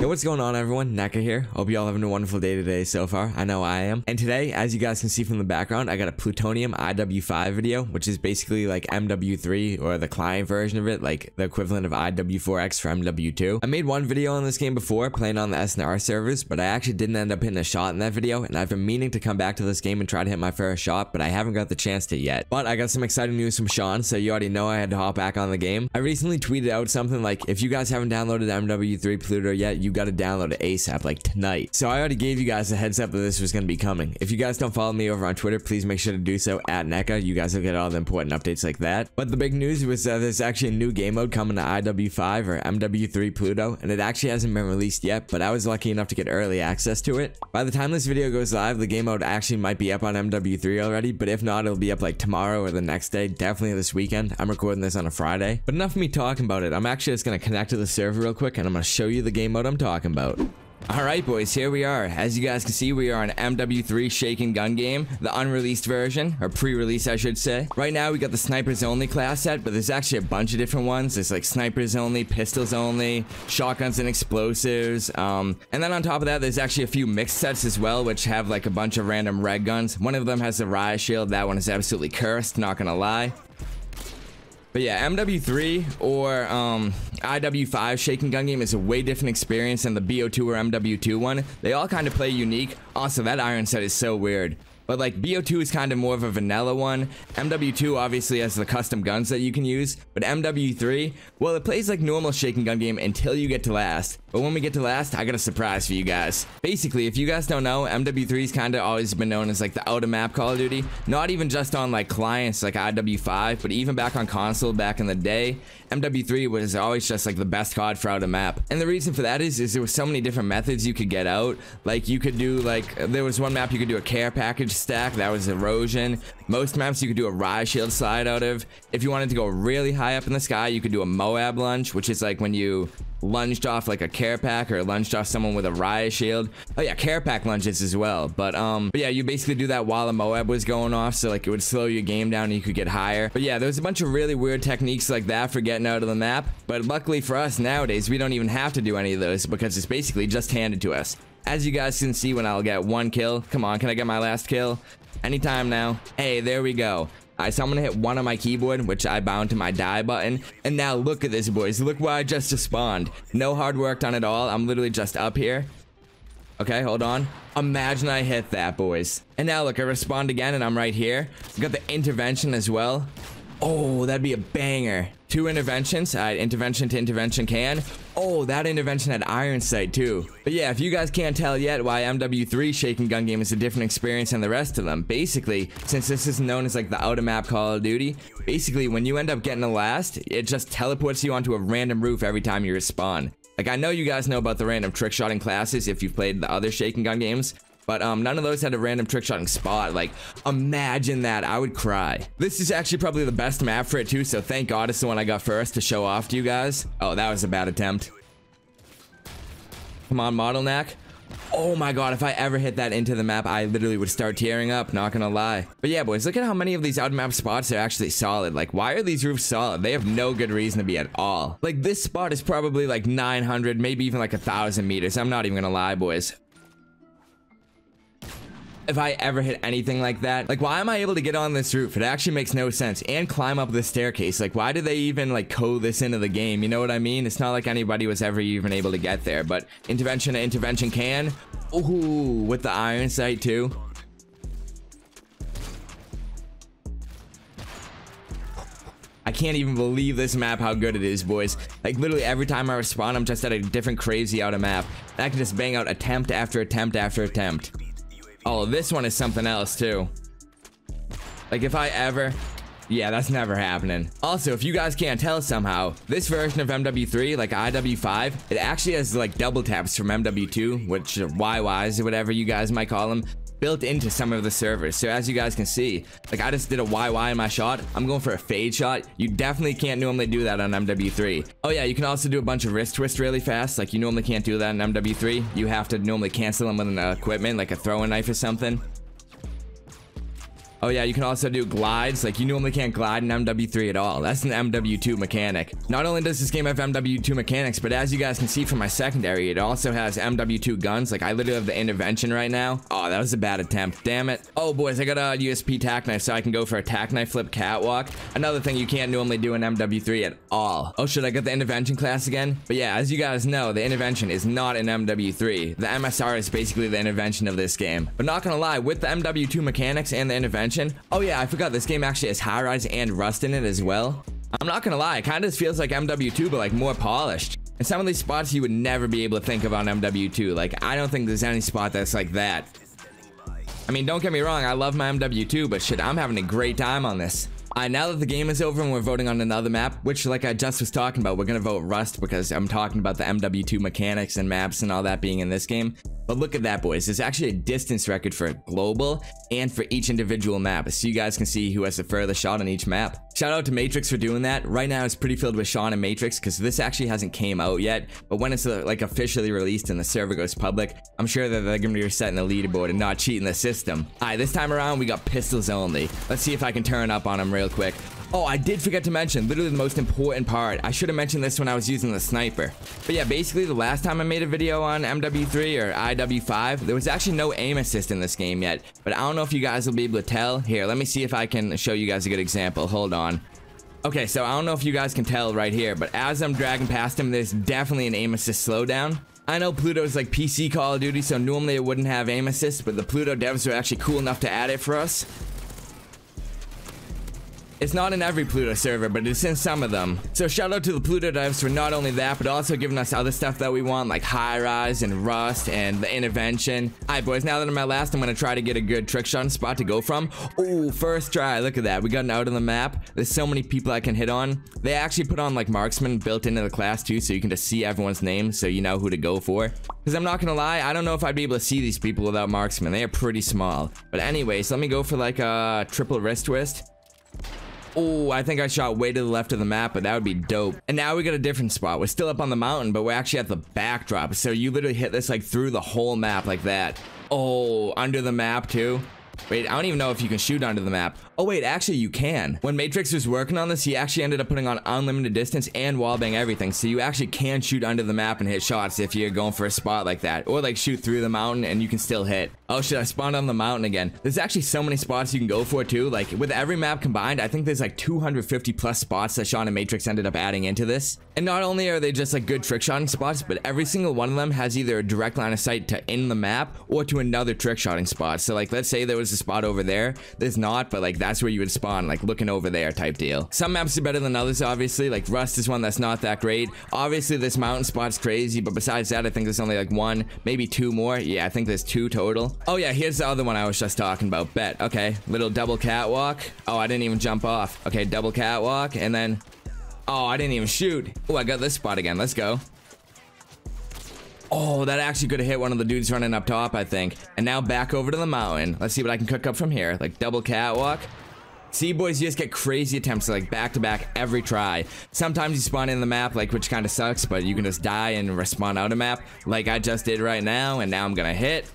Yo, what's going on everyone? Necca here. Hope you all having a wonderful day today so far. I know I am. And today, as you guys can see from the background, I got a Plutonium IW5 video, which is basically like MW3 or the client version of it, like the equivalent of IW4X for MW2. I made one video on this game before, playing on the SNR servers, but I actually didn't end up hitting a shot in that video, and I've been meaning to come back to this game and try to hit my first shot, but I haven't got the chance to yet. But I got some exciting news from Shawn, so you already know I had to hop back on the game. I recently tweeted out something like, if you guys haven't downloaded MW3 Pluto yet, you you got to download it ASAP, like tonight. So I already gave you guys a heads up that this was going to be coming. If you guys don't follow me over on Twitter, please make sure to do so at Necca. You guys will get all the important updates like that. But the big news was that there's actually a new game mode coming to IW5 or MW3 Pluto, and it actually hasn't been released yet, but I was lucky enough to get early access to it. By the time this video goes live, the game mode actually might be up on MW3 already, but if not, it'll be up like tomorrow or the next day, definitely this weekend. I'm recording this on a Friday. But enough of me talking about it. I'm actually just going to connect to the server real quick, and I'm going to show you the game mode I'm talking about. Alright boys, here we are. As you guys can see, we are on MW3 Shakin Gun Game, the unreleased version, or pre-release I should say. Right now we got the Snipers Only class set, but there's actually a bunch of different ones. There's like Snipers Only, Pistols Only, Shotguns and Explosives, um, and then on top of that there's actually a few mixed sets as well, which have like a bunch of random red guns. One of them has a riot shield, that one is absolutely cursed, not gonna lie. But yeah, MW3 or um, IW5 Shakin Gun Game is a way different experience than the BO2 or MW2 one. They all kind of play unique. Also, that iron set is so weird. But like BO2 is kind of more of a vanilla one. MW2 obviously has the custom guns that you can use. But MW3, well, it plays like normal Shakin Gun game until you get to last. But when we get to last, I got a surprise for you guys. Basically, if you guys don't know, MW3's kind of always been known as like the out of map Call of Duty. Not even just on like clients like IW5, but even back on console back in the day, MW3 was always just like the best COD for out of map. And the reason for that is, is there was so many different methods you could get out. Like you could do like, there was one map you could do a care package stack, that was erosion. Most maps you could do a riot shield slide out of. If you wanted to go really high up in the sky, you could do a Moab lunge, which is like when you lunged off like a care pack or lunged off someone with a riot shield. Oh yeah, care pack lunges as well. But um, but yeah, you basically do that while a Moab was going off, so like it would slow your game down and you could get higher. But yeah, there's a bunch of really weird techniques like that for getting out of the map. But luckily for us nowadays, we don't even have to do any of those because it's basically just handed to us. As you guys can see when I'll get one kill. Come on, can I get my last kill? Anytime now. Hey, there we go. I'm gonna hit one on my keyboard, which I bound to my die button. And now look at this, boys. Look where I just spawned. No hard work done at all. I'm literally just up here. Okay, hold on. Imagine I hit that, boys. And now look, I respawned again and I'm right here. Got the intervention as well. Oh, that'd be a banger. Two interventions. Right, intervention to intervention can. Oh, that intervention had iron sight too. But yeah, if you guys can't tell yet why MW3 Shakin Gun Game is a different experience than the rest of them, basically, since this is known as like the out of map Call of Duty, basically when you end up getting the last, it just teleports you onto a random roof every time you respawn. Like I know you guys know about the random trick shotting classes if you've played the other Shakin Gun games, but um, none of those had a random trick shotting spot. Like, imagine that. I would cry. This is actually probably the best map for it too, so thank God it's the one I got first to show off to you guys. Oh, that was a bad attempt. Come on, Model Knack. Oh my god, if I ever hit that into the map, I literally would start tearing up, not gonna lie. But yeah, boys, look at how many of these out-of-map spots are actually solid. Like, why are these roofs solid? They have no good reason to be at all. Like, this spot is probably like 900, maybe even like a 1,000 meters. I'm not even gonna lie, boys if I ever hit anything like that. Like, why am I able to get on this roof? It actually makes no sense. And climb up the staircase. Like, why did they even, like, code this into the game? You know what I mean? It's not like anybody was ever even able to get there. But intervention to intervention can. Ooh, with the iron sight, too. I can't even believe this map how good it is, boys. Like, literally every time I respawn, I'm just at a different crazy out of map. I can just bang out attempt after attempt after attempt. Oh, this one is something else too. Like if I ever... Yeah, that's never happening. Also, if you guys can't tell somehow, this version of MW3, like IW5, it actually has like double taps from MW2, which YYs or whatever you guys might call them built into some of the servers. So as you guys can see, like I just did a YY in my shot. I'm going for a fade shot. You definitely can't normally do that on MW3. Oh yeah, you can also do a bunch of wrist twist really fast. Like you normally can't do that on MW3. You have to normally cancel them with an equipment, like a throwing knife or something. Oh yeah, you can also do glides. Like you normally can't glide in MW3 at all. That's an MW2 mechanic. Not only does this game have MW2 mechanics, but as you guys can see from my secondary, it also has MW2 guns. Like I literally have the intervention right now. Oh, that was a bad attempt. Damn it. Oh boys, I got a USP tack knife so I can go for a tack knife flip catwalk. Another thing you can't normally do in MW3 at all. Oh, should I get the intervention class again? But yeah, as you guys know, the intervention is not in MW3. The MSR is basically the intervention of this game. But not gonna lie, with the MW2 mechanics and the intervention, oh yeah, I forgot this game actually has high rise and rust in it as well. I'm not gonna lie, it kind of just feels like MW2, but like more polished. And some of these spots you would never be able to think of on MW2. Like, I don't think there's any spot that's like that. I mean, don't get me wrong, I love my MW2, but shit, I'm having a great time on this. Alright, now that the game is over and we're voting on another map, which like I just was talking about, we're gonna vote Rust because I'm talking about the MW2 mechanics and maps and all that being in this game. But look at that, boys. There's actually a distance record for global and for each individual map, so you guys can see who has the furthest shot on each map. Shout out to Matrix for doing that. Right now, it's pretty filled with Shawn and Matrix because this actually hasn't came out yet. But when it's uh, like officially released and the server goes public, I'm sure that they're gonna be resetting the leaderboard and not cheating the system. Alright, this time around, we got pistols only. Let's see if I can turn up on them real quick. Oh, I did forget to mention, literally the most important part. I should have mentioned this when I was using the sniper. But yeah, basically the last time I made a video on MW3 or IW5, there was actually no aim assist in this game yet. But I don't know if you guys will be able to tell. Here, let me see if I can show you guys a good example. Hold on. Okay, so I don't know if you guys can tell right here, but as I'm dragging past him, there's definitely an aim assist slowdown. I know Pluto's like PC Call of Duty, so normally it wouldn't have aim assist, but the Pluto devs are actually cool enough to add it for us. It's not in every Pluto server, but it's in some of them. So shout out to the Pluto devs for not only that, but also giving us other stuff that we want, like High Rise and Rust and the Intervention. Alright boys, now that I'm at last, I'm gonna try to get a good trick shot spot to go from. Oh, first try, look at that. We got an out on the map. There's so many people I can hit on. They actually put on like marksman built into the class too, so you can just see everyone's name, so you know who to go for. Because I'm not gonna lie, I don't know if I'd be able to see these people without marksman. They are pretty small. But anyways, let me go for like a triple wrist twist. Oh, I think I shot way to the left of the map, but that would be dope. And now we got a different spot. We're still up on the mountain, but we're actually at the backdrop. So you literally hit this like through the whole map like that. Oh, under the map too. Wait, I don't even know if you can shoot under the map. Oh wait, actually you can. When Matrix was working on this, he actually ended up putting on unlimited distance and wallbang everything. So you actually can shoot under the map and hit shots if you're going for a spot like that. Or like shoot through the mountain and you can still hit. Oh shit, I spawned on the mountain again. There's actually so many spots you can go for too. Like with every map combined, I think there's like 250 plus spots that Shawn and Matrix ended up adding into this. And not only are they just like good trick shotting spots, but every single one of them has either a direct line of sight to in the map or to another trick shotting spot. So like let's say there was a spot over there. There's not, but like that's where you would spawn, like looking over there type deal. Some maps are better than others, obviously. Like Rust is one that's not that great. Obviously this mountain spot's crazy, but besides that, I think there's only like one, maybe two more. Yeah, I think there's two total. Oh yeah, here's the other one I was just talking about. Bet. Okay, little double catwalk. Oh, I didn't even jump off. Okay, double catwalk, and then... Oh, I didn't even shoot. Oh, I got this spot again. Let's go. Oh, that actually could have hit one of the dudes running up top, I think. And now back over to the mountain. Let's see what I can cook up from here. Like double catwalk. See, boys, you just get crazy attempts like back to back every try. Sometimes you spawn in the map, like which kind of sucks, but you can just die and respawn out of map, like I just did right now, and now I'm gonna hit.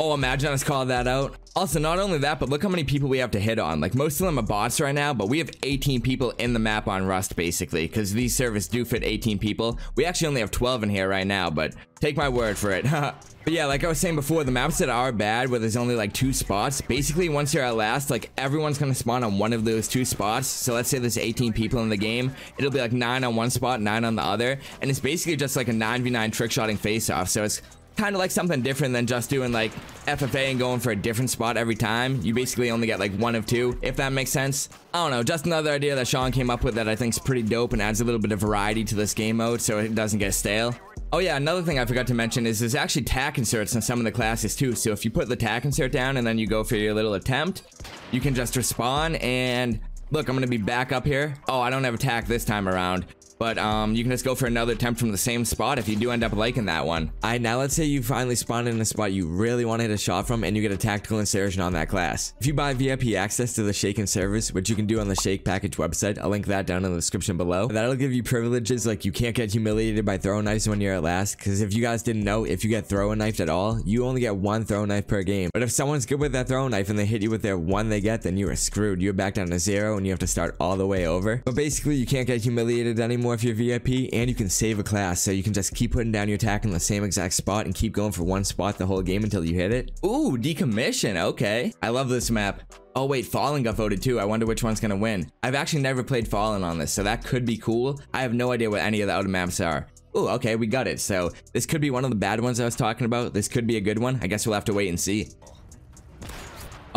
Oh, imagine I just called that out. Also, not only that, but look how many people we have to hit on. Like, most of them are bots right now, but we have 18 people in the map on Rust, basically, because these servers do fit 18 people. We actually only have 12 in here right now, but take my word for it. but yeah, like I was saying before, the maps that are bad, where there's only like two spots, basically once you're at last, like everyone's gonna spawn on one of those two spots. So let's say there's 18 people in the game, it'll be like nine on one spot, nine on the other, and it's basically just like a 9v9 trick shotting face off. So it's kind of like something different than just doing like FFA and going for a different spot every time. You basically only get like one of two, if that makes sense. I don't know, just another idea that Shawn came up with that I think is pretty dope and adds a little bit of variety to this game mode so it doesn't get stale. Oh yeah, another thing I forgot to mention is there's actually tack inserts in some of the classes too. So if you put the tack insert down and then you go for your little attempt, you can just respawn and look, I'm gonna be back up here. Oh, I don't have a tack this time around. But um, you can just go for another attempt from the same spot if you do end up liking that one. Alright, now let's say you finally spawn in a spot you really want to hit a shot from and you get a tactical insertion on that class. If you buy VIP access to the Shaken service, which you can do on the Shake package website, I'll link that down in the description below. That'll give you privileges like you can't get humiliated by throwing knives when you're at last, because if you guys didn't know, if you get throwing knifed at all, you only get one throw knife per game. But if someone's good with that throw knife and they hit you with their one they get, then you are screwed. You're back down to zero and you have to start all the way over. But basically, you can't get humiliated anymore if you're VIP, and you can save a class, so you can just keep putting down your attack in the same exact spot and keep going for one spot the whole game until you hit it. Ooh, decommission. Okay. I love this map. Oh wait, Fallen got voted too. I wonder which one's gonna win. I've actually never played Fallen on this, so that could be cool. I have no idea what any of the other maps are. Ooh, okay, we got it. So this could be one of the bad ones I was talking about. This could be a good one. I guess we'll have to wait and see.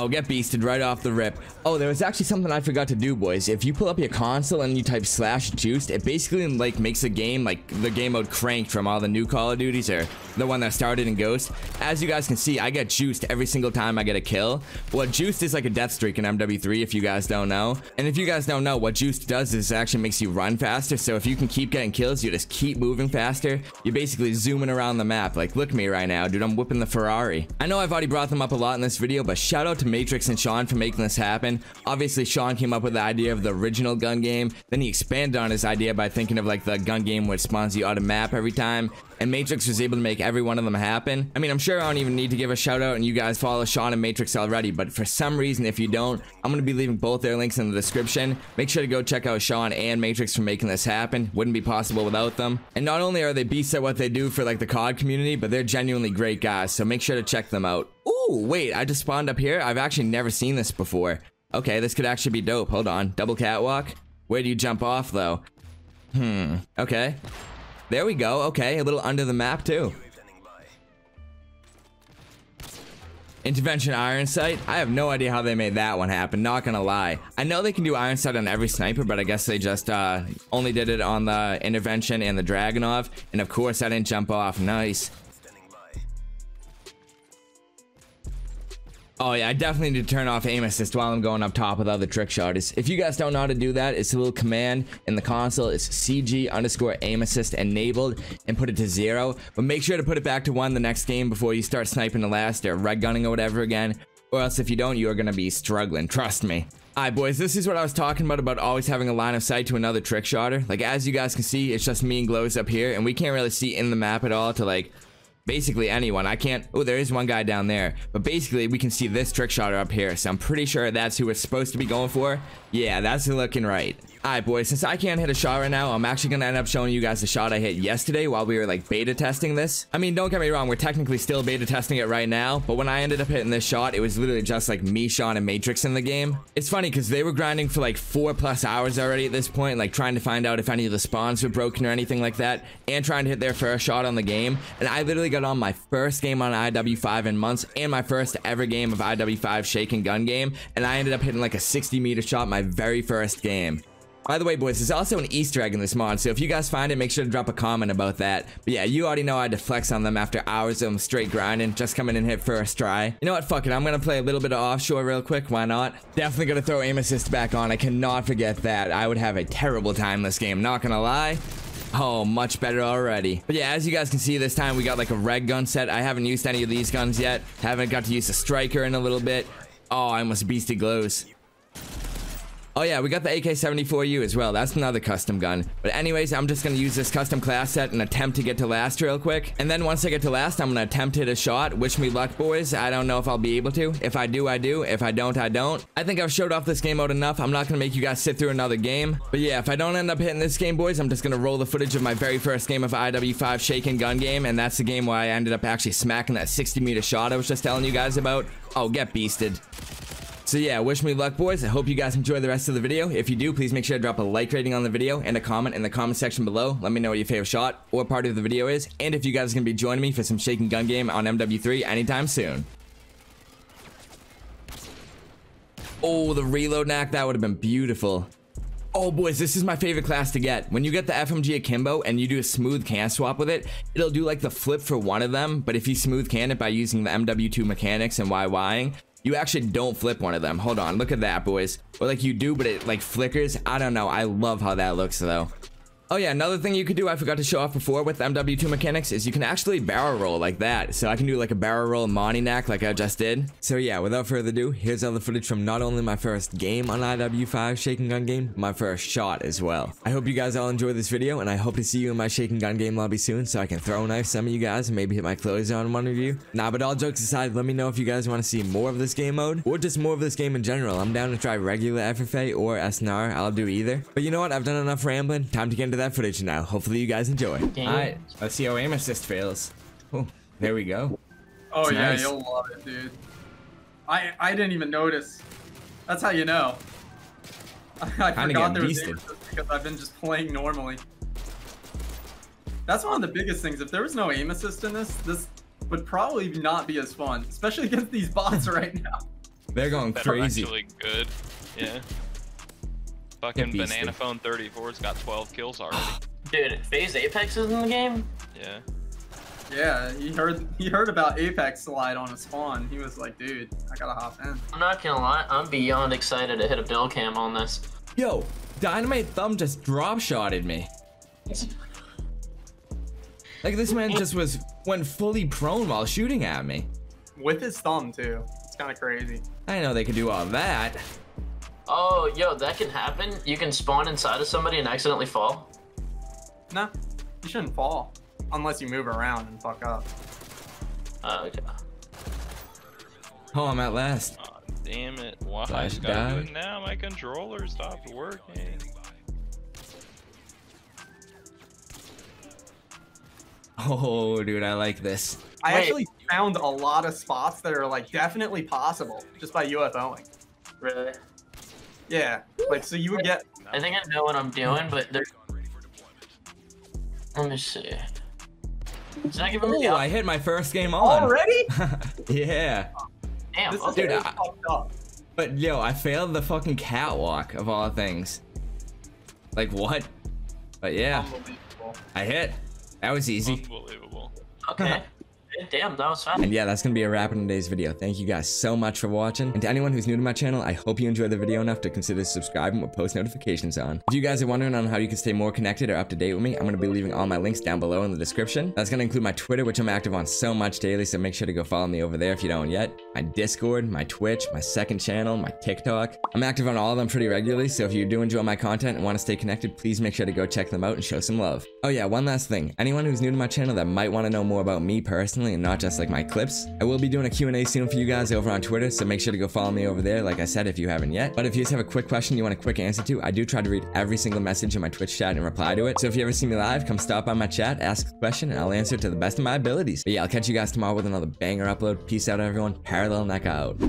Oh, get beasted right off the rip. Oh, there was actually something I forgot to do, boys. If you pull up your console and you type slash juiced, it basically like makes the game like the game mode cranked from all the new Call of Duties or the one that started in Ghost. As you guys can see, I get juiced every single time I get a kill. What juiced is like a death streak in MW3 if you guys don't know. And if you guys don't know, what juiced does is actually makes you run faster. So if you can keep getting kills, you just keep moving faster. You're basically zooming around the map. Like look at me right now, dude. I'm whipping the Ferrari. I know I've already brought them up a lot in this video, but shout out to Matrix and Shawn for making this happen. Obviously, Shawn came up with the idea of the original gun game. Then he expanded on his idea by thinking of like the gun game which spawns you out a map every time. And Matrix was able to make every one of them happen. I mean, I'm sure I don't even need to give a shout out and you guys follow Shawn and Matrix already, but for some reason, if you don't, I'm going to be leaving both their links in the description. Make sure to go check out Shawn and Matrix for making this happen. Wouldn't be possible without them. And not only are they beasts at what they do for like the COD community, but they're genuinely great guys, so make sure to check them out. Ooh, wait, I just spawned up here? I've actually never seen this before. Okay, this could actually be dope. Hold on. Double catwalk? Where do you jump off, though? Hmm. Okay. There we go. Okay, a little under the map, too. Intervention Iron Sight. I have no idea how they made that one happen, not gonna lie. I know they can do Iron Sight on every sniper, but I guess they just uh, only did it on the Intervention and the Dragunov. And of course, I didn't jump off. Nice. Oh yeah, I definitely need to turn off aim assist while I'm going up top with other trick shotters. If you guys don't know how to do that, it's a little command in the console. It's CG underscore aim assist enabled and put it to zero. But make sure to put it back to one the next game before you start sniping the last or red gunning or whatever again. Or else if you don't, you are going to be struggling. Trust me. Alright boys, this is what I was talking about, about always having a line of sight to another trick shotter. Like as you guys can see, it's just me and Glows up here and we can't really see in the map at all to like basically anyone. I can't, oh, there is one guy down there, but basically we can see this trick shotter up here. So I'm pretty sure that's who we're supposed to be going for. Yeah, that's looking right. Alright boys, since I can't hit a shot right now, I'm actually gonna end up showing you guys the shot I hit yesterday while we were like beta testing this. I mean, don't get me wrong, we're technically still beta testing it right now, but when I ended up hitting this shot, it was literally just like me, Shawn, and Matrix in the game. It's funny because they were grinding for like four plus hours already at this point, like trying to find out if any of the spawns were broken or anything like that, and trying to hit their first shot on the game. And I literally got on my first game on IW5 in months and my first ever game of IW5 Shakin gun game, and I ended up hitting like a 60 meter shot my very first game. By the way, boys, there's also an Easter egg in this mod, so if you guys find it, make sure to drop a comment about that. But yeah, you already know I had to flex on them after hours of them straight grinding, just coming in hit first try. You know what, fuck it, I'm gonna play a little bit of offshore real quick, why not? Definitely gonna throw aim assist back on, I cannot forget that. I would have a terrible time this game, not gonna lie. Oh, much better already. But yeah, as you guys can see, this time we got like a red gun set. I haven't used any of these guns yet. Haven't got to use a striker in a little bit. Oh, I almost beastie glows. Oh yeah, we got the AK-74U as well. That's another custom gun. But anyways, I'm just gonna use this custom class set and attempt to get to last real quick. And then once I get to last, I'm gonna attempt to hit a shot. Wish me luck, boys. I don't know if I'll be able to. If I do, I do. If I don't, I don't. I think I've showed off this game mode enough. I'm not gonna make you guys sit through another game. But yeah, if I don't end up hitting this game, boys, I'm just gonna roll the footage of my very first game of IW5 Shakin Gun game. And that's the game where I ended up actually smacking that 60 meter shot I was just telling you guys about. Oh, get beasted. So yeah, wish me luck, boys. I hope you guys enjoy the rest of the video. If you do, please make sure to drop a like rating on the video and a comment in the comment section below. Let me know what your favorite shot or part of the video is, and if you guys are going to be joining me for some Shakin Gun game on MW3 anytime soon. Oh, the reload knack, that would have been beautiful. Oh boys, this is my favorite class to get. When you get the FMG Akimbo and you do a smooth can swap with it, it'll do like the flip for one of them, but if you smooth can it by using the MW2 mechanics and YYing, you actually don't flip one of them. Hold on, look at that, boys. Or like you do, but it like flickers. I don't know. I love how that looks though. Oh yeah, another thing you could do I forgot to show off before with MW2 mechanics is you can actually barrel roll like that. So I can do like a barrel roll Monty Knack like I just did. So yeah, without further ado, here's all the footage from not only my first game on IW5 Shakin Gun game, my first shot as well. I hope you guys all enjoy this video, and I hope to see you in my Shakin Gun game lobby soon so I can throw knife some of you guys and maybe hit my clothes on one of you. Nah, but all jokes aside, let me know if you guys want to see more of this game mode, or just more of this game in general. I'm down to try regular FFA or SNR, I'll do either. But you know what, I've done enough rambling, time to get into that footage now. Hopefully you guys enjoy. Alright, let's see how aim assist fails. Oh, there we go. Oh It's yeah, nice. you'll love it, dude. I I didn't even notice. That's how you know. I Kinda forgot there getting was aim beasted. assist because I've been just playing normally. That's one of the biggest things. If there was no aim assist in this, this would probably not be as fun, especially against these bots right now. They're going that are crazy. actually good. Yeah. Fucking. Banana Phone 34's got 12 kills already. Dude, FaZe Apex is in the game? yeah. Yeah, he heard he heard about Apex slide on a spawn. He was like, dude, I gotta hop in. I'm not gonna lie, I'm beyond excited to hit a bill cam on this. Yo, Dynamite Thumb just drop shotted me. Like this man just was went fully prone while shooting at me. With his thumb too. It's kind of crazy. I know they could do all that. Oh, yo, that can happen? You can spawn inside of somebody and accidentally fall? Nah, you shouldn't fall unless you move around and fuck up. Uh, okay. Oh, I'm at last. Aw, damn it. Why? Flash I gotta do die. it now. My controller stopped working. Oh, dude, I like this. I Wait. actually found a lot of spots that are like definitely possible just by UFOing. Really? Yeah, like so you would get. I think I know what I'm doing, but there. Let me see. Is that giving me Oh, the I hit my first game on. Already? yeah. Damn, This is okay. Dude, I- up. But yo, I failed the fucking catwalk of all things. Like what? But yeah, Unbelievable. I hit. That was easy. Unbelievable. Okay. Damn, that was fun. And yeah, that's gonna be a wrap in today's video. Thank you guys so much for watching. And to anyone who's new to my channel, I hope you enjoyed the video enough to consider subscribing with post notifications on. If you guys are wondering on how you can stay more connected or up to date with me, I'm gonna be leaving all my links down below in the description. That's gonna include my Twitter, which I'm active on so much daily, so make sure to go follow me over there if you don't yet. My Discord, my Twitch, my second channel, my TikTok. I'm active on all of them pretty regularly, so if you do enjoy my content and want to stay connected, please make sure to go check them out and show some love. Oh yeah, one last thing. Anyone who's new to my channel that might want to know more about me personally and not just like my clips, I will be doing a Q&A soon for you guys over on Twitter, so make sure to go follow me over there, like I said, if you haven't yet. But if you just have a quick question you want a quick answer to, I do try to read every single message in my Twitch chat and reply to it. So if you ever see me live, come stop by my chat, ask a question, and I'll answer it to the best of my abilities. But yeah, I'll catch you guys tomorrow with another banger upload. Peace out, everyone. Parallel Neck out.